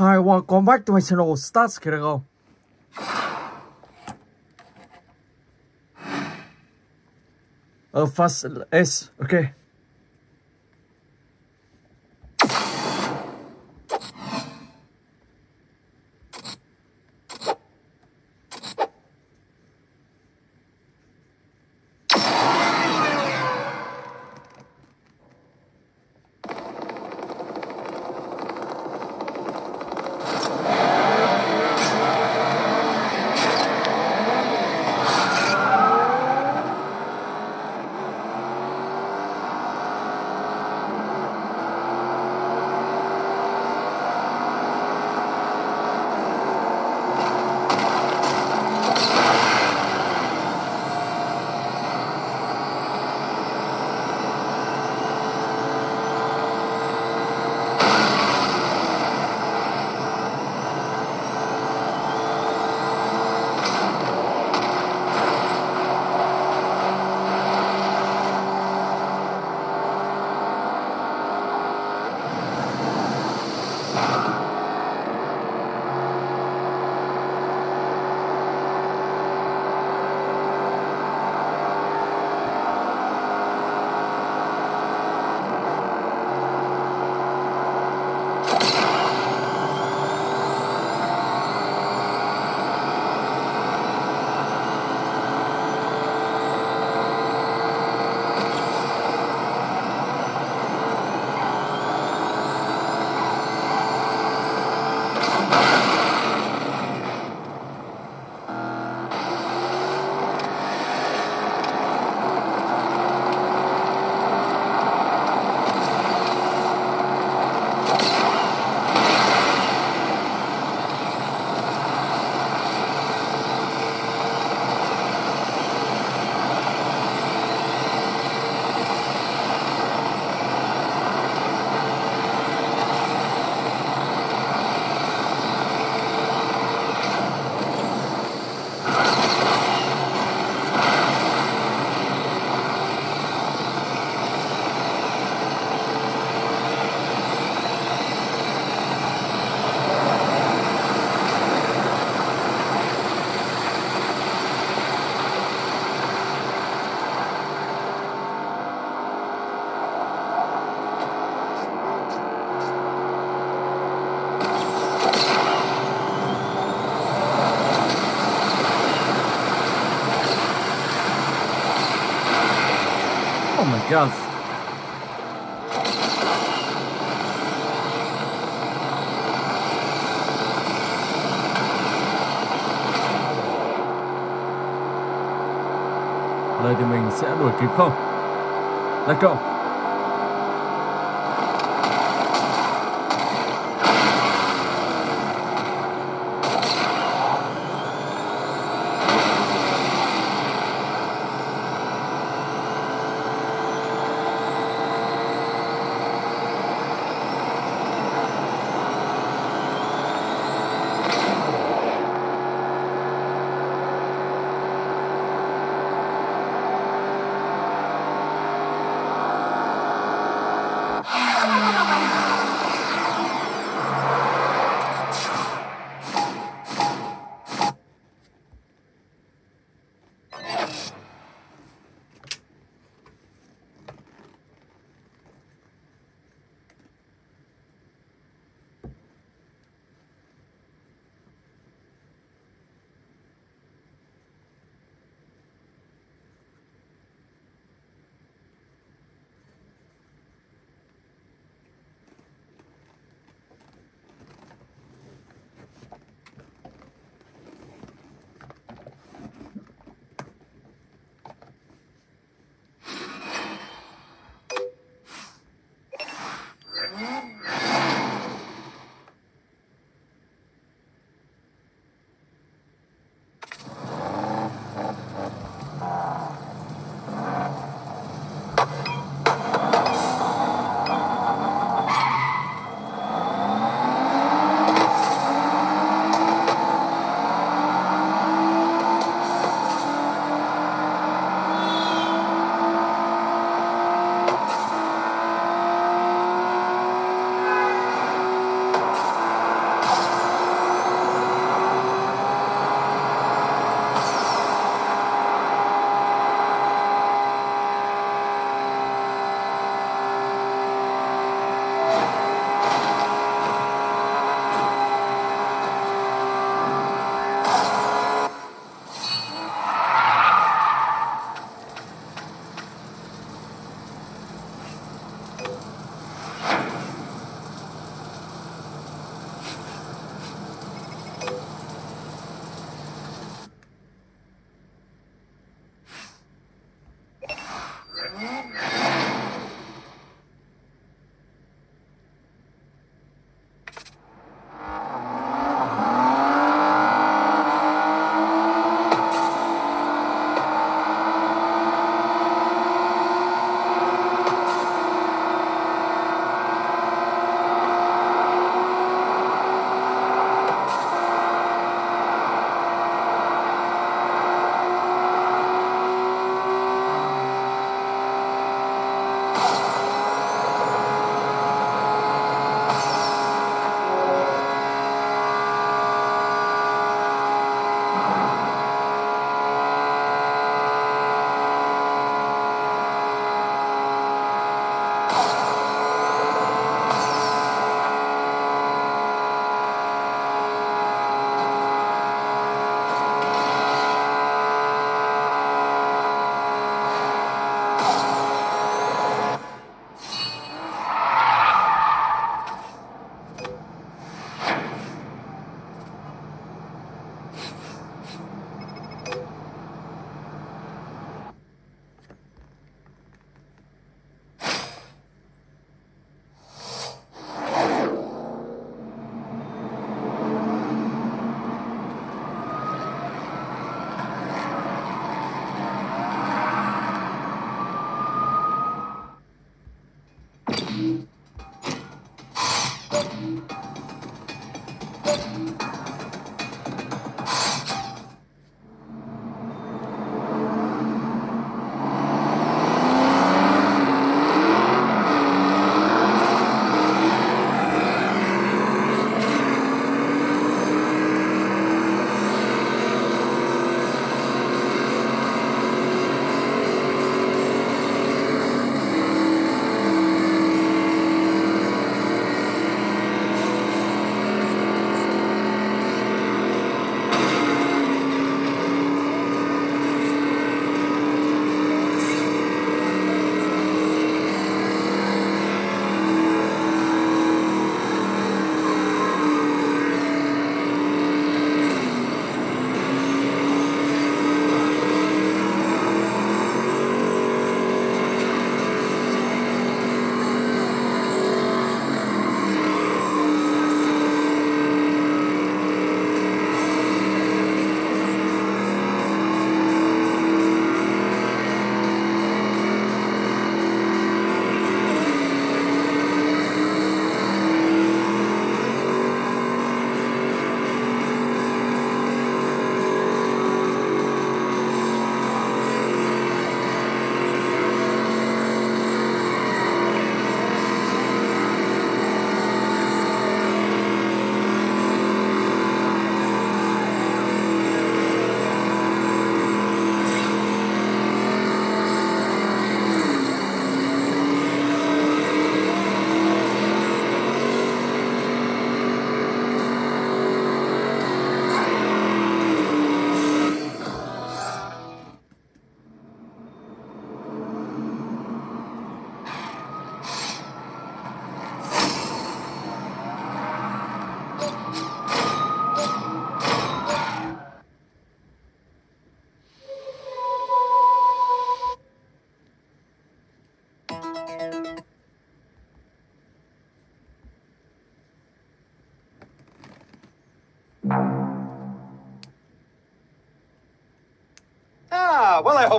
Hi, welcome back to my channel, Start Kirago. Uh, fast S, okay. Yes. Đây thì mình sẽ đuổi kịp không? Đặt cậu.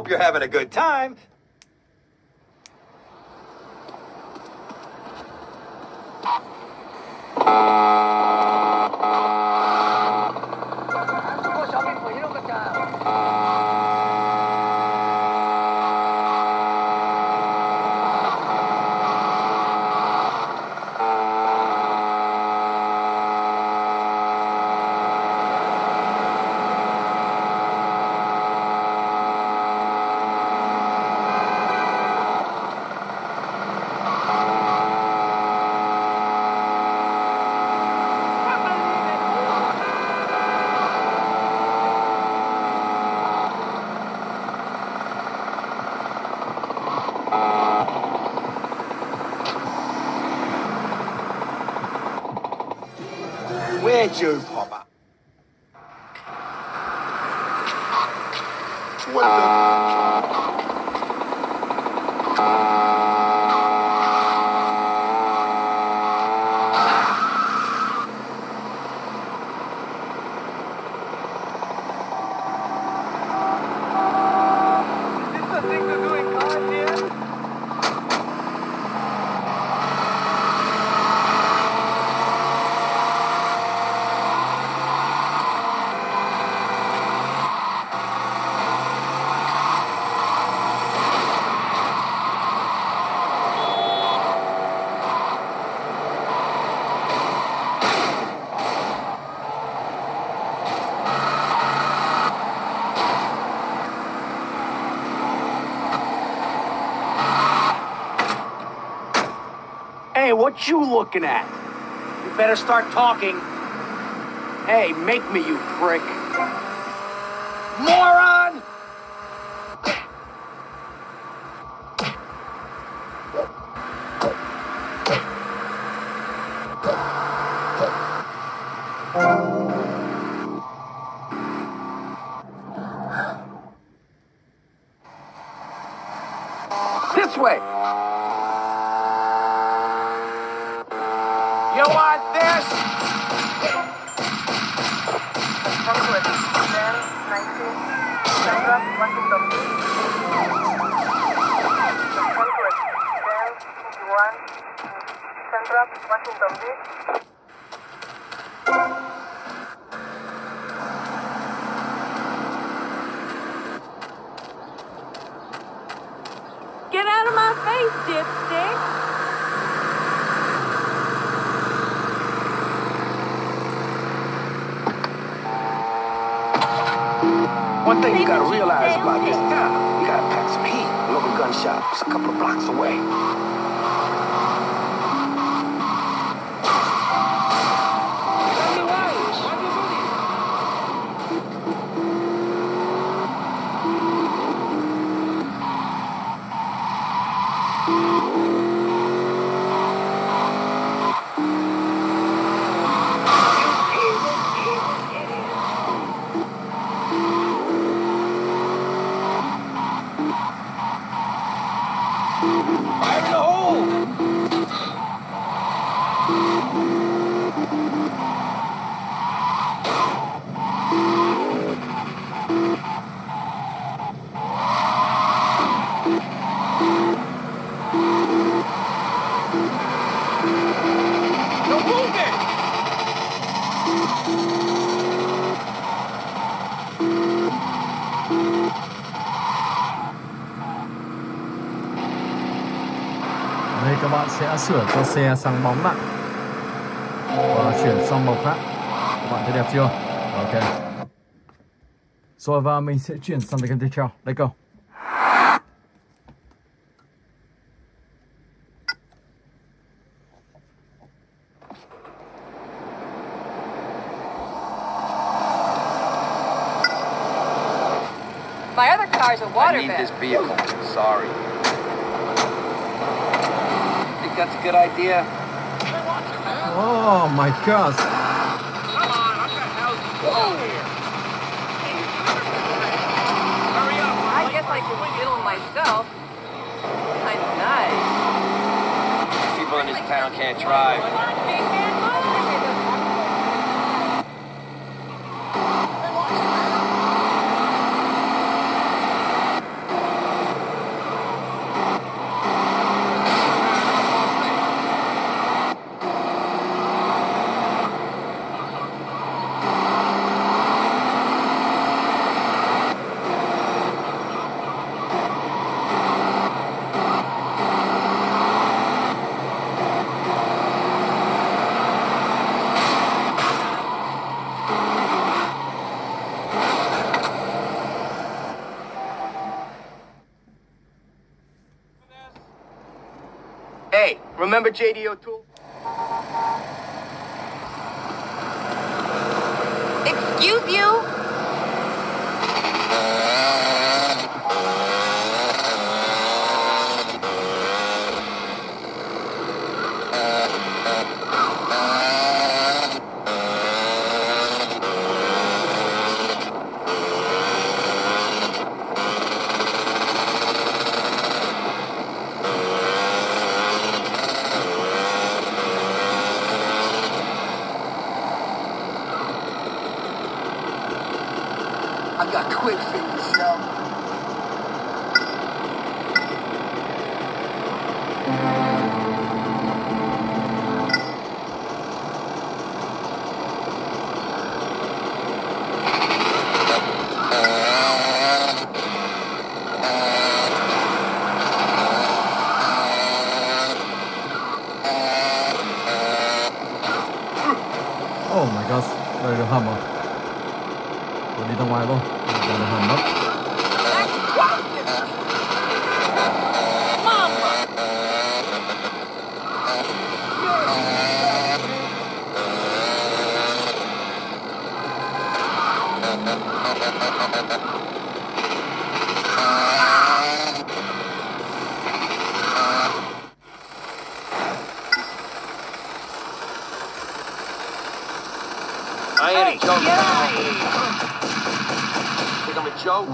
Hope you're having a good time. Where'd you what you looking at? You better start talking. Hey, make me, you prick. You gotta pack some heat. Local gun shop's a couple of blocks away. Fire in the hole! Xe sang bóng lại và chuyển sang màu khác. Các bạn thấy đẹp chưa? Ok. Rồi và mình sẽ chuyển sang cái tiếp theo. Let's go. My other car's a water I need bed. this vehicle. Sorry. Think that's a good idea? Oh my god. I guess I could fiddle myself. Kind of nice. People in this town can't drive. Hey, remember JD O'Toole? Excuse you? Oh my god. Đây đường hầm à? Tôi đi ra ngoài luôn. Đây a joke. Think I'm a joke?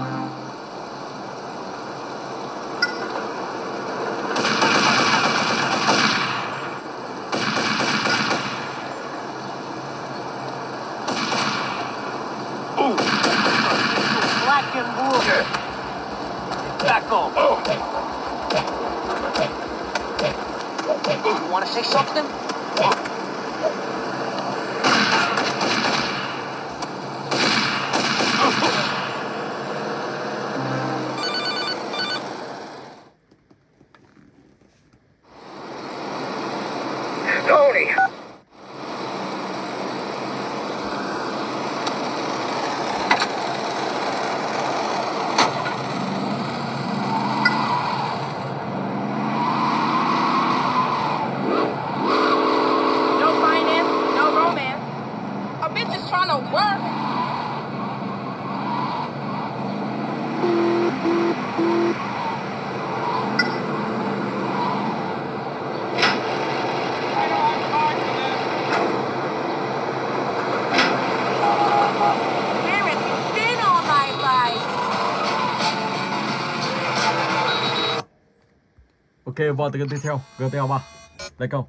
Back on. You want to say something? vào vở từ tiếp theo GTA 3 Lấy câu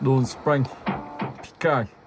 Don Spring Picard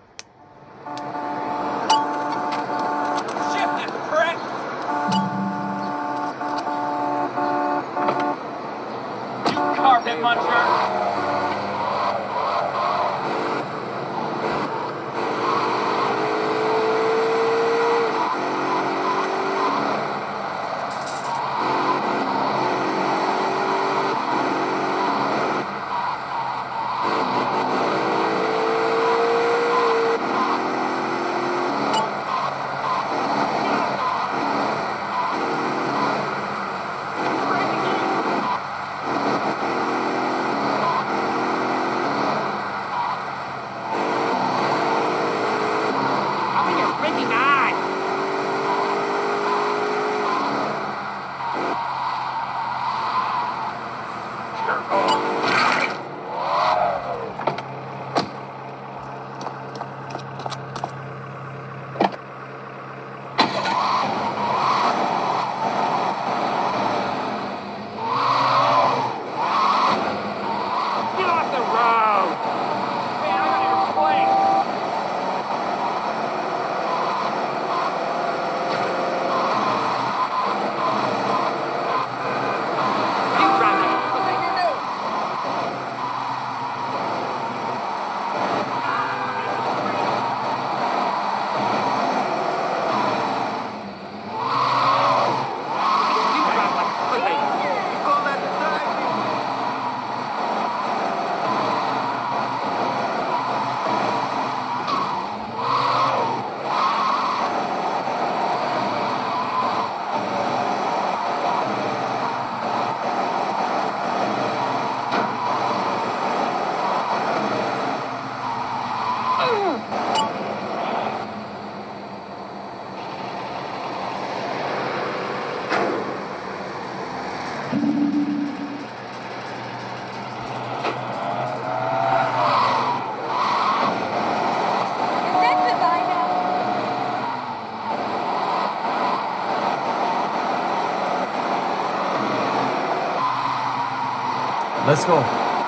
Let's go.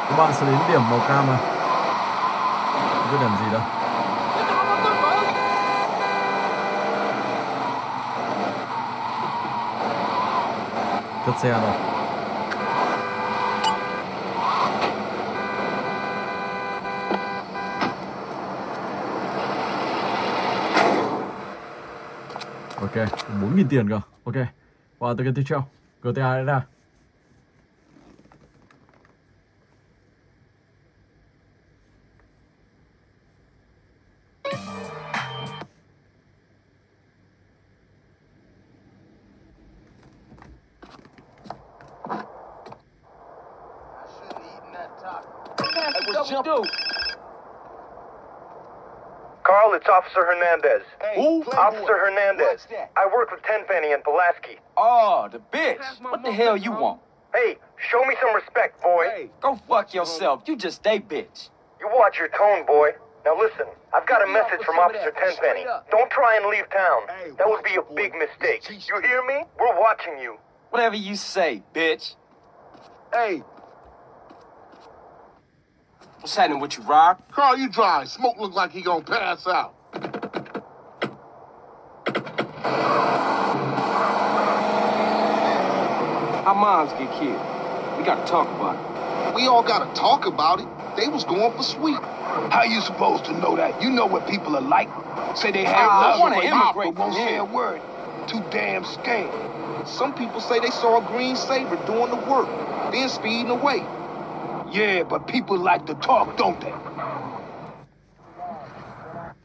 Các bạn sẽ đến điểm màu cam này. Không biết điểm gì đâu. Cất xe rồi. Ok, 4.000 tiền cơ. Ok, và từ cái tiếp theo, GTA đã ra. Officer Hernandez. Hey, Who? Officer Hernandez. What's that? I work with Tenpenny and Pulaski. Oh, the bitch. What the hell you want? Hey, show me some respect, boy. Hey, go fuck yourself. You just a bitch. You watch your tone, boy. Now listen, I've got a message from Officer? Tenpenny. Don't try and leave town. That would be a big mistake. You hear me? We're watching you. Whatever you say, bitch. Hey, What's happening with you, Rob? Carl, you dry. Smoke look like he gonna pass out. How moms get killed? We gotta talk about it. We all gotta talk about it. They was going for Sweet. How you supposed to know that? You know what people are like. Say they have Ah, I love wanna for immigrate but won't say a word. Too damn scared. Some people say they saw a green Sabre doing the work, then speeding away. Yeah, but people like to talk, don't they?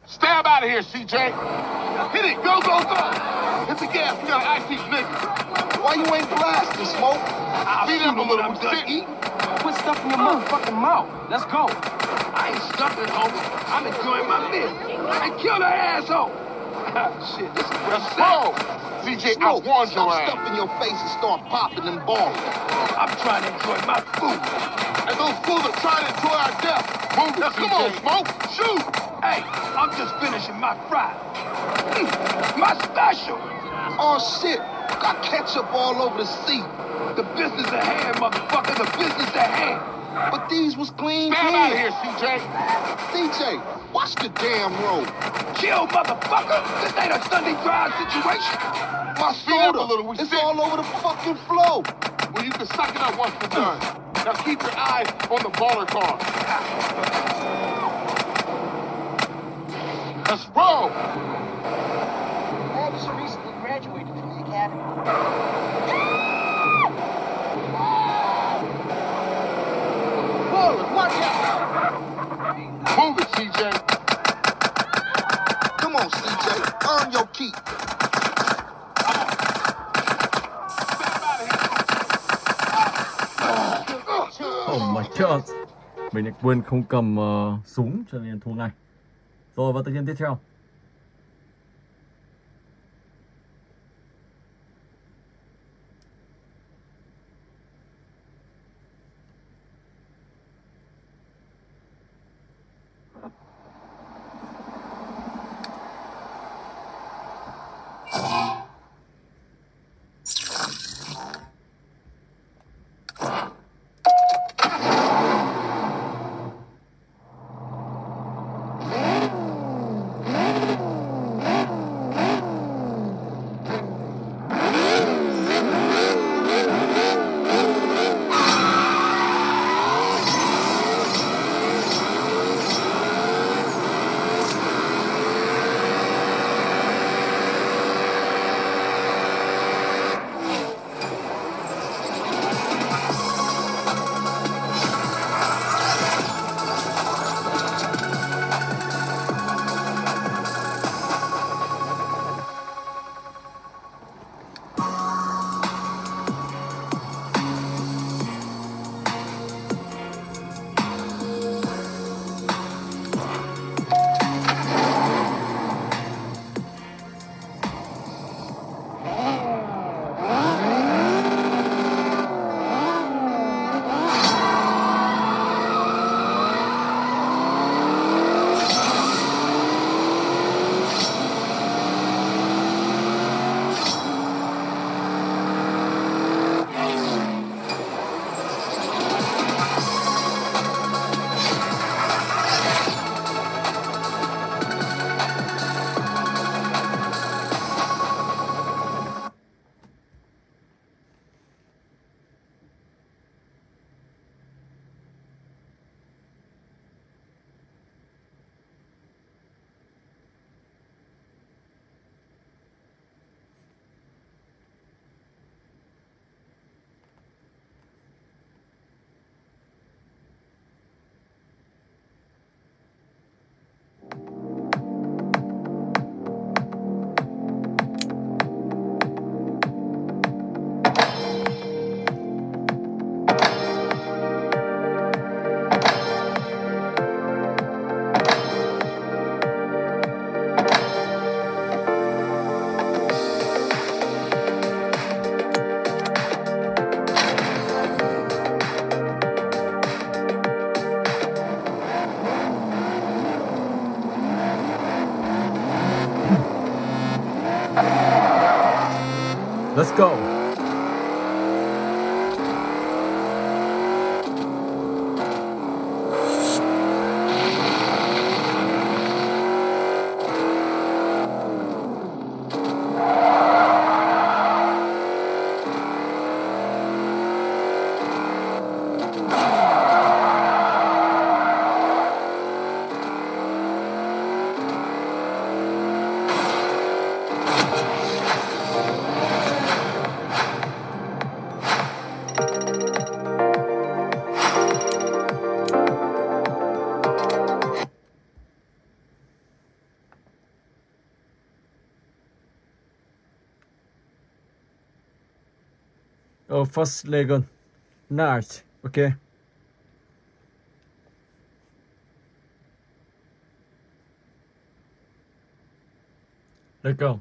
Stab out of here, CJ. Hit it. Go, go, go. Hit the gas. We gotta ice these niggas. Why you ain't blasting, Smoke? I'll Beat him a little. I'm done eating. Quit stuffing your motherfucking mouth. Let's go. I ain't stuffing, homie. I'm enjoying my meal. I kill the asshole. Shit, this is Let's go. CJ, I warned your ass. Stuff in your face and start popping and balling. I'm trying to enjoy my food. And those fools are trying to enjoy our death. Move now, come on, Smoke. Shoot. Hey, I'm just finishing my fry. Mm, my special. Oh, shit. Got ketchup all over the seat. The business at hand, motherfucker. The business at hand. But these was clean Stand out of here, CJ. CJ, watch the damn road. Chill, motherfucker. This ain't a Sunday drive situation. My soda. Little, it's sick. all over the fucking floor. Well, you can suck it up once we're done. Now keep your eyes on the Ballas car. Let's roll. Oh Mình lại quên không cầm uh, súng cho nên thua ngay. Rồi và tự nhiên tiếp theo. Oh, first legon. Nice. Ok. Let's go.